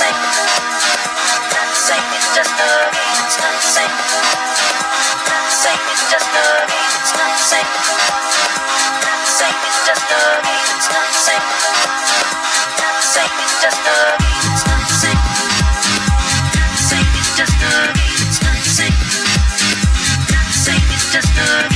Not the same, just a not the same. It's just a game. It's not the same. Not the same, it's just a game. It's not the same. Not the same, it's just a game. It's not the same. Not the same, it's just not the same.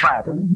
satisfeito.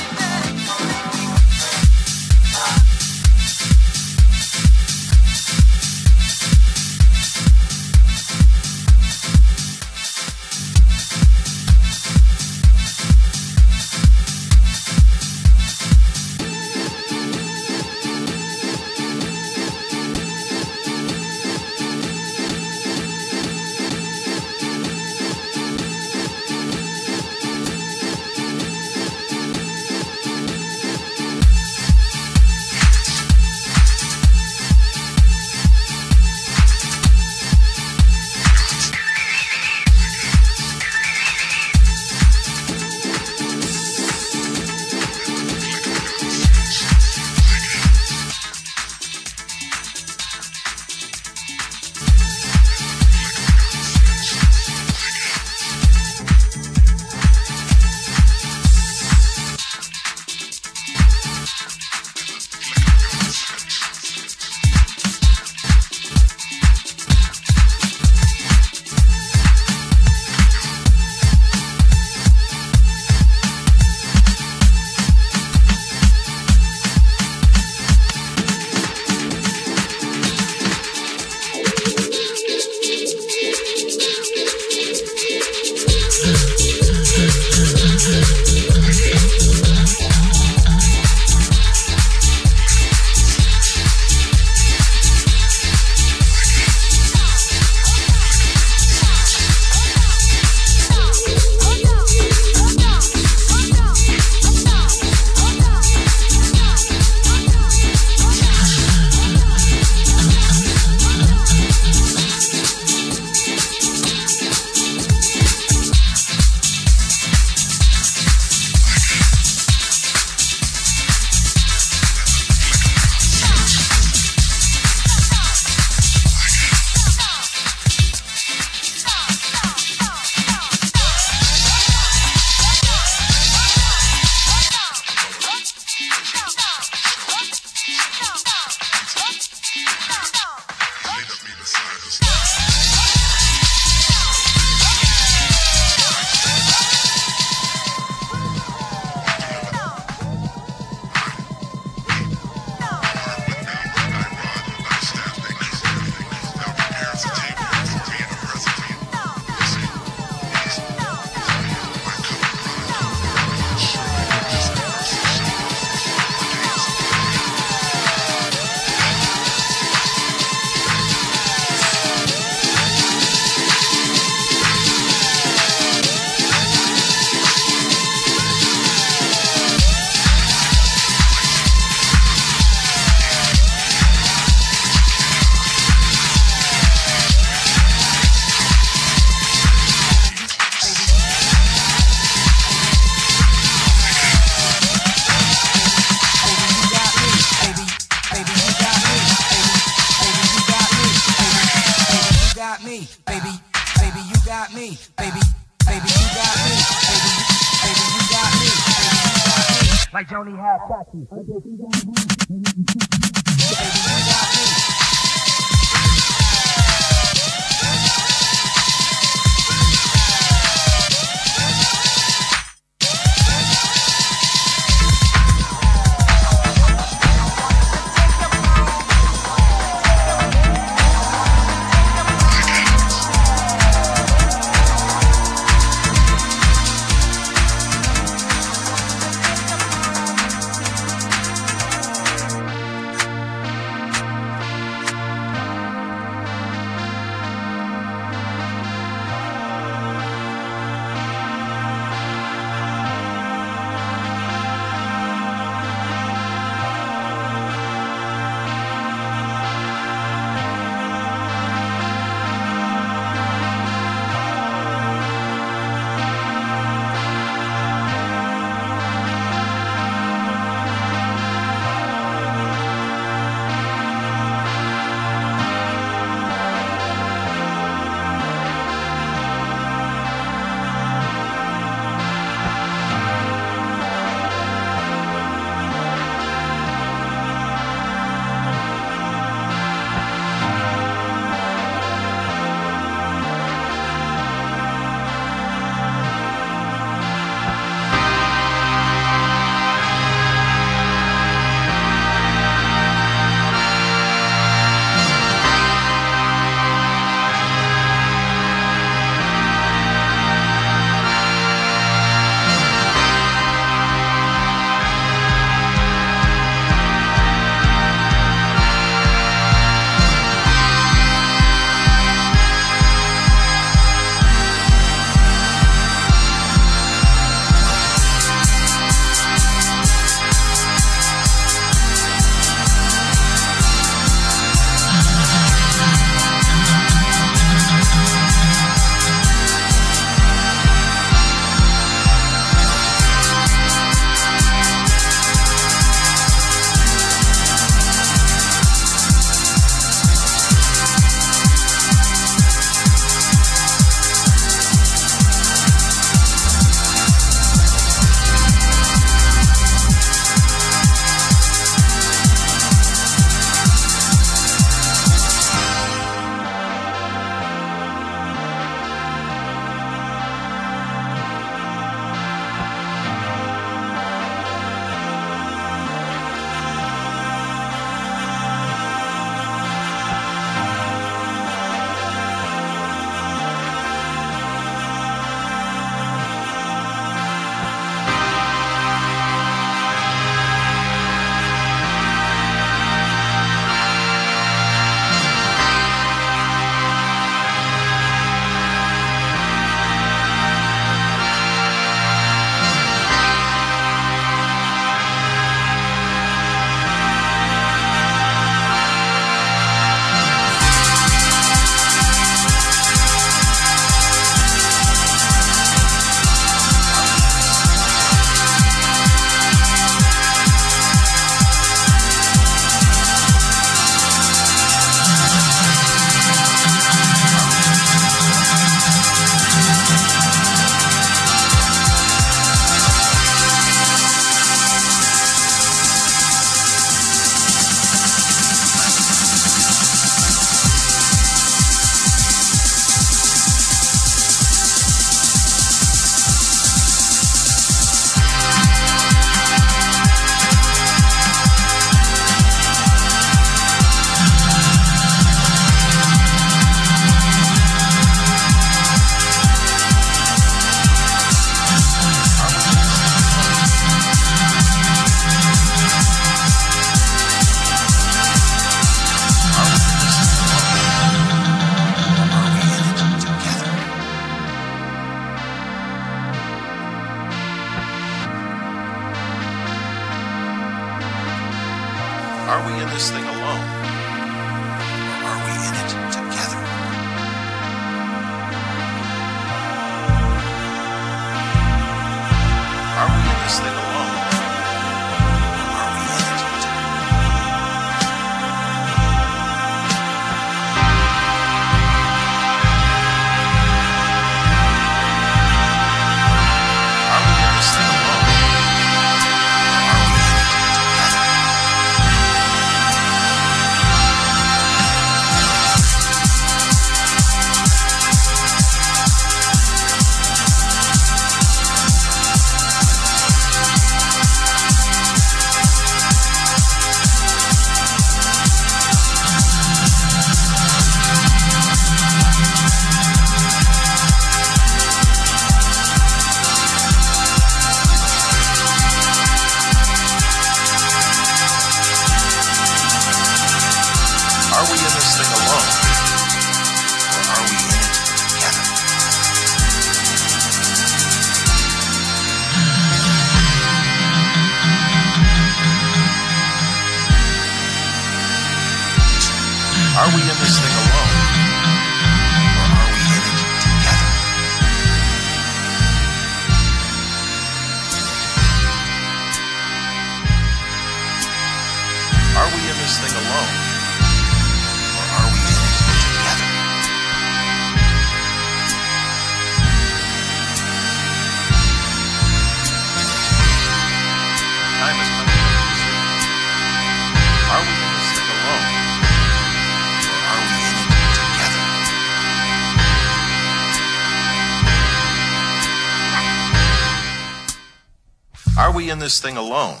This thing alone?